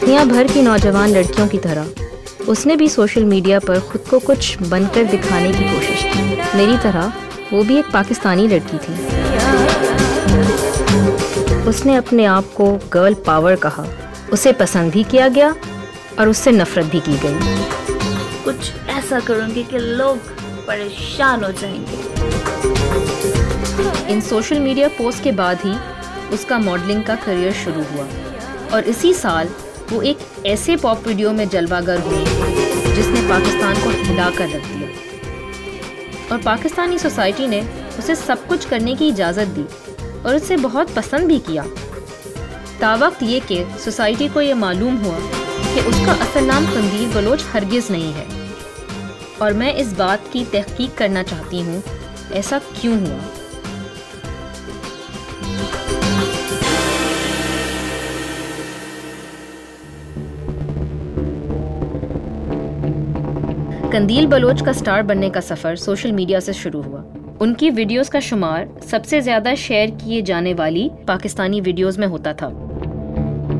दुनिया भर की नौजवान लड़कियों की तरह। उसने भी सोशल मीडिया पर खुद को कुछ बनकर दिखाने की कोशिश की। मेरी तरह वो भी एक पाकिस्तानी लड़की थी। उसने अपने आप को गर्ल पावर कहा। उसे पसंद भी किया गया और उससे नफरत भी की गई। कुछ ऐसा करूँगी कि लोग परेशान हो जाएँगे। इन सोशल मीडिया पोस्ट के बाद ही उसका मॉडलिंग का करियर शुरू हुआ। और इसी साल वो एक ऐसे पॉप वीडियो में जलवागर हुई जिसने पाकिस्तान को हिला कर रख दिया। और पाकिस्तानी सोसाइटी ने उसे सब कुछ करने की इजाज़त दी और उसे बहुत पसंद भी किया। तावक्त ये कि सोसाइटी को ये मालूम हुआ कि उसका असल नाम कंदील बलोच हरगिज़ नहीं है। और मैं इस बात की तहकीक करना चाहती हूँ, ऐसा क्यों हुआ? कंदील बलोच का स्टार बनने का सफ़र सोशल मीडिया से शुरू हुआ। उनकी वीडियोस का शुमार सबसे ज़्यादा शेयर किए जाने वाली पाकिस्तानी वीडियोस में होता था।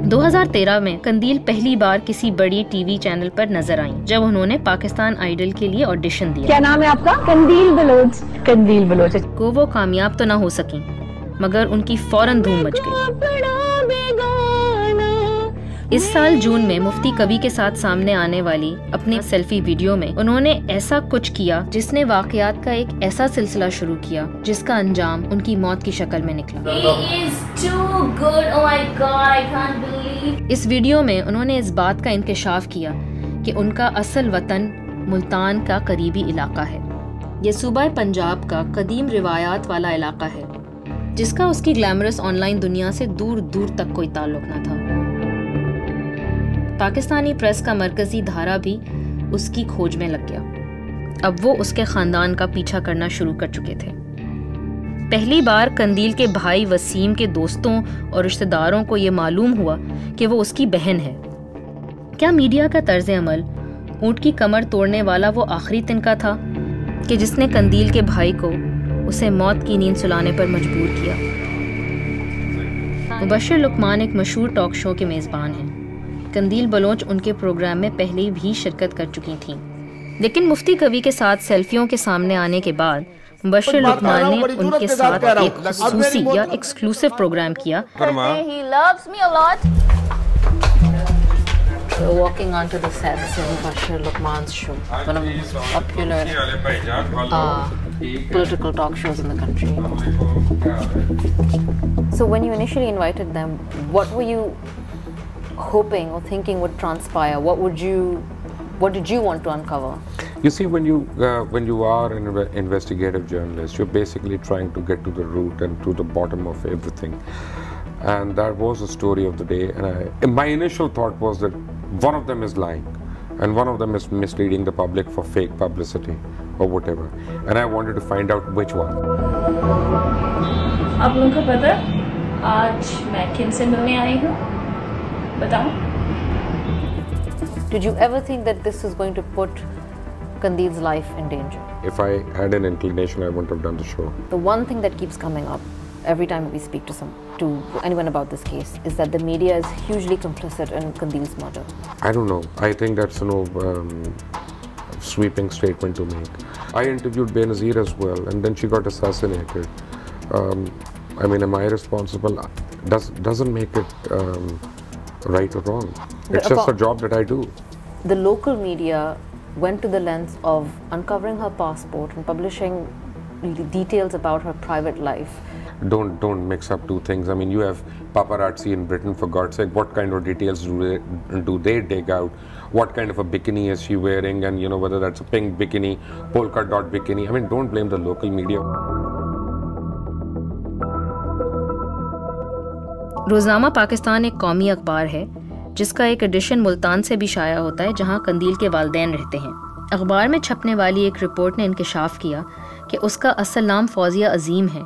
2013 में कंदील पहली बार किसी बड़ी टीवी चैनल पर नज़र आई जब उन्होंने पाकिस्तान आइडल के लिए ऑडिशन दिया। क्या नाम है आपका? कंदील बलोच। कंदील बलोच। को वो कामयाब तो ना हो सकी मगर उनकी फ़ौरन धूम मच गई। इस साल जून में मुफ्ती कवि के साथ सामने आने वाली अपने सेल्फी वीडियो में उन्होंने ऐसा कुछ किया जिसने वाकयात का एक ऐसा सिलसिला शुरू किया जिसका अंजाम उनकी मौत की शक्ल में निकला। Oh इस वीडियो में उन्होंने इस बात का इंकशाफ किया कि उनका असल वतन मुल्तान का करीबी इलाका है। ये सूबा पंजाब का कदीम रिवायात वाला इलाका है जिसका उसकी ग्लैमरस ऑनलाइन दुनिया से दूर दूर तक कोई ताल्लुक न था। पाकिस्तानी प्रेस का मरकजी धारा भी उसकी खोज में लग गया। अब वो उसके खानदान का पीछा करना शुरू कर चुके थे। पहली बार कंदील के भाई वसीम के दोस्तों और रिश्तेदारों को ये मालूम हुआ कि वो उसकी बहन है। क्या मीडिया का तर्ज अमल ऊँट की कमर तोड़ने वाला वो आखिरी तिनका था कि जिसने कंदील के भाई को उसे मौत की नींद सुलाने पर मजबूर किया? मुबशर लुकमान एक मशहूर टॉक शो के मेज़बान हैं। कंदील बलोच उनके प्रोग्राम में पहले भी शिरकत कर चुकी थीं लेकिन मुफ्ती कवि के साथ सेल्फियों के सामने आने के बाद मुबशर लुकमान ने उनके साथ एक खसूसी या एक्सक्लूसिव प्रोग्राम किया. We're walking onto the sets of Bashir Lukman's show, one of the most popular uh, political talk shows in the country. So, when you initially invited them, what were you hoping or thinking would transpire? What would you, what did you want to uncover? You see, when you uh, when you are an inve- investigative journalist, you're basically trying to get to the root and to the bottom of everything. And that was the story of the day. And I, my initial thought was that one of them is lying, and one of them is misleading the public for fake publicity or whatever. And I wanted to find out which one. आप लोगों को पता आज मैं किन से मिलने आई हूँ बताओ Did you ever think that this was going to put Kandil's life in danger? If I had an inclination, I wouldn't have done the show. The one thing that keeps coming up every time we speak to some to anyone about this case is that the media is hugely complicit in Kandil's murder. I don't know. I think that's no um, sweeping statement to make. I interviewed Benazir as well, and then she got assassinated. Um, I mean, am I responsible? Does doesn't make it um, right or wrong. It's just a job that I do. The local media went to the length of uncovering her passport and publishing really details about her private life. Don't don't mix up two things. I mean, you have paparazzi in Britain for God's sake. What kind of details do they do they dig out? What kind of a bikini is she wearing? And you know whether that's a pink bikini, polka dot bikini. I mean, don't blame the local media. रोज़नामा पाकिस्तान एक कौमी अखबार है, जिसका एक addition Multan से भी शाया होता है, जहाँ कंदील के वालदेन रहते हैं। अखबार में छपने वाली एक रिपोर्ट ने इंकशाफ किया कि उसका असल नाम फौजिया अजीम है,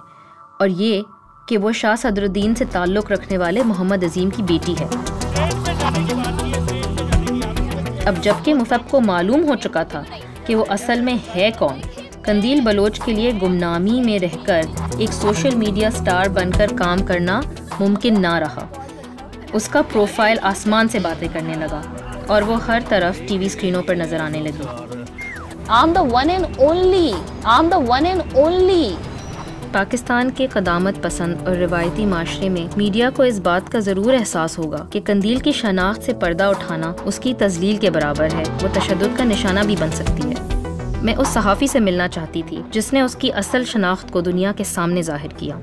और ये कि वो शाह सदरुद्दीन से ताल्लुक़ रखने वाले मोहम्मद अजीम की बेटी है। अब जबकि मुफब को मालूम हो चुका था कि वो असल में है कौन, कंदील बलोच के लिए गुमनामी में रहकर एक सोशल मीडिया स्टार बनकर काम करना मुमकिन ना रहा। उसका प्रोफ़ाइल आसमान से बातें करने लगा और वो हर तरफ़ टीवी स्क्रीनों पर नज़र आने लगी। I'm the one and only. I'm the one and only. Pakistan के कदामत पसंद और रिवायती माशरे में मीडिया को इस बात का ज़रूर एहसास होगा कि कंदील की शनाख्त से पर्दा उठाना उसकी तजलील के बराबर है। वो तशद का निशाना भी बन सकती है। मैं उस सहाफ़ी से मिलना चाहती थी जिसने उसकी असल शनाख्त को दुनिया के सामने ज़ाहिर किया।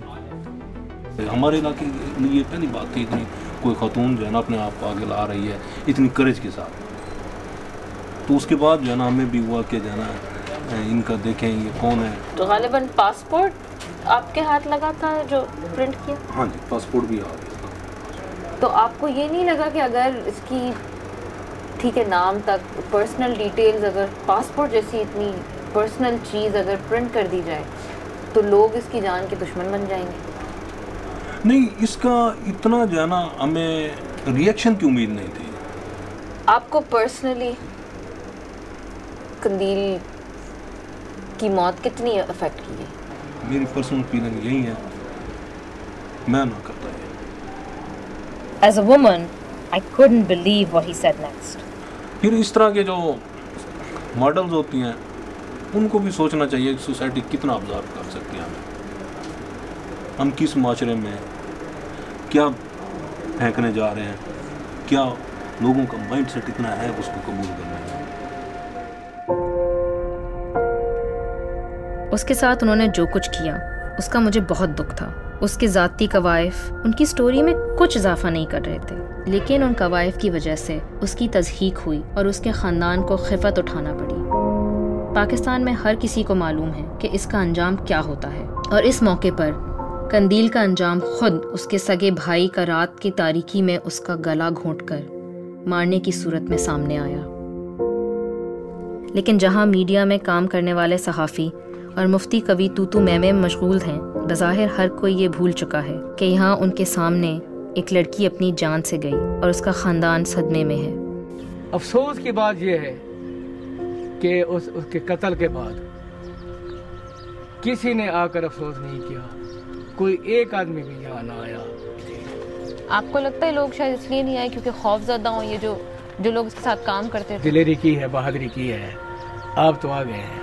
हमारे इलाके में ये पहली बात थी इतनी कोई खातून जो है ना अपने आप को आगे ला रही है इतनी करेज के साथ। तो उसके बाद जो है ना हमें भी हुआ कि जो है ना इनका देखें ये कौन है। तो गालिबन पासपोर्ट आपके हाथ लगा था जो प्रिंट किया? हाँ जी पासपोर्ट भी आ गया तो आपको ये नहीं लगा कि अगर इसकी ठीक है नाम तक पर्सनल डिटेल्स अगर पासपोर्ट जैसी इतनी पर्सनल चीज़ अगर प्रिंट कर दी जाए तो लोग इसकी जान के दुश्मन बन जाएँगे। नहीं इसका इतना जो है ना हमें रिएक्शन की उम्मीद नहीं थी। आपको पर्सनली कंदील की मौत कितनी अफेक्ट की है? मेरी पर्सनल फीलिंग यही है। मैं ना करता ये। As a woman, I couldn't believe what he said next. फिर इस तरह के जो मॉडल्स होती हैं उनको भी सोचना चाहिए कि सोसाइटी कितना ऑब्ज़र्व कर सकती है हमें। हम किस माशरे में क्या फेंकने जा रहे हैं? क्या लोगों का माइंड सेट इतना है उसको कबूल करने में उसके साथ उन्होंने जो कुछ किया, उसका मुझे बहुत दुख था। उसके ज़ाती कवायफ, उनकी स्टोरी में कुछ इजाफा नहीं कर रहे थे। लेकिन उन कवायफ की वजह से उसकी तजहीक हुई और उसके ख़ानदान को खिफत उठाना पड़ी। पाकिस्तान में हर किसी को मालूम है कि इसका अंजाम क्या होता है। और इस मौके पर कंदील का अंजाम खुद उसके सगे भाई का रात की तारीकी में उसका गला घोंट कर मारने की सूरत में सामने आया। लेकिन जहाँ मीडिया में काम करने वाले सहाफ़ी और मुफ्ती कवि तूतू मैमे मशगूल हैं, बज़ाहिर हर कोई ये भूल चुका है कि यहाँ उनके सामने एक लड़की अपनी जान से गई और उसका ख़ानदान सदमे में है। अफसोस की बात यह है कि उस, उसके कत्ल के बाद किसी ने आकर अफसोस नहीं किया। कोई एक आदमी भी यहाँ ना आया आपको लगता है लोग शायद इसलिए नहीं आए क्योंकि खौफ ज़्यादा हो ये जो जो लोग इसके साथ काम करते थे? दिलेरी की है बहादुरी की है। आप तो आ गए हैं।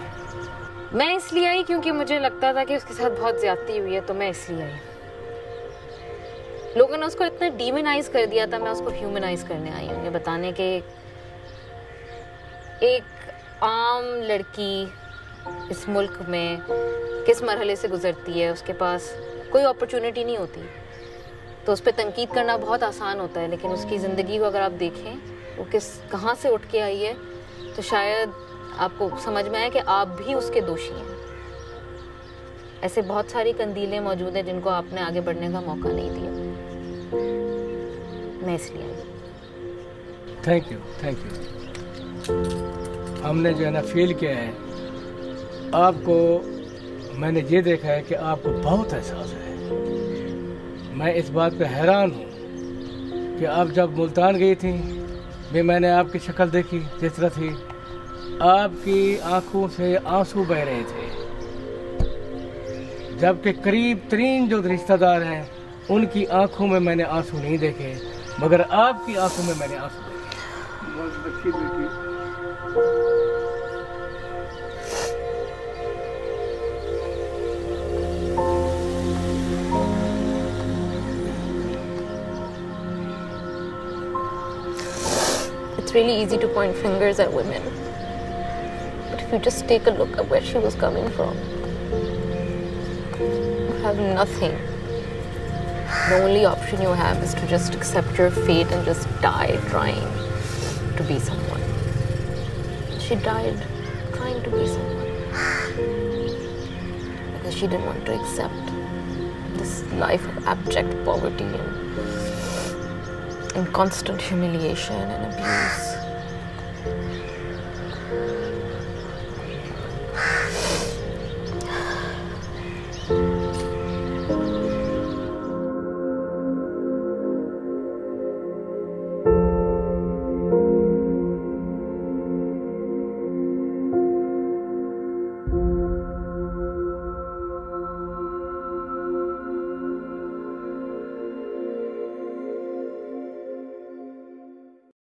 मैं इसलिए आई क्योंकि मुझे लगता था कि उसके साथ बहुत ज्यादती हुई है तो मैं इसलिए आई। लोगों ने उसको इतना डीमोनाइज कर दिया था मैं उसको ह्यूमनाइज करने आई हूँ। ये बताने के एक आम लड़की इस मुल्क में किस मरहले से गुजरती है, उसके पास कोई अपॉर्चुनिटी नहीं होती। तो उस पर तनकीद करना बहुत आसान होता है, लेकिन उसकी ज़िंदगी को अगर आप देखें, वो किस, कहाँ से उठ के आई है तो शायद आपको समझ में आए कि आप भी उसके दोषी हैं। ऐसे बहुत सारी कंदीलें मौजूद हैं जिनको आपने आगे बढ़ने का मौका नहीं दिया। मैं इसलिए आई। थैंक यू थैंक यू हमने जो है ना फील किया है। आपको मैंने ये देखा है कि आपको बहुत एहसास है। मैं इस बात पे हैरान हूँ कि आप जब मुल्तान गई थी, भी मैंने आपकी शक्ल देखी, जिस तरह थी, आपकी आँखों से आँसू बह रहे थे। जबकि करीब तरीन जो रिश्तेदार हैं, उनकी आँखों में मैंने आँसू नहीं देखे, मगर आपकी आँखों में मैंने आँसू देखे। Really easy to point fingers at women. But if you just take a look at where she was coming from, you have nothing. The only option you have is to just accept your fate and just die trying to be someone. She died trying to be someone. Because she didn't want to accept this life of abject poverty and, and constant humiliation and abuse.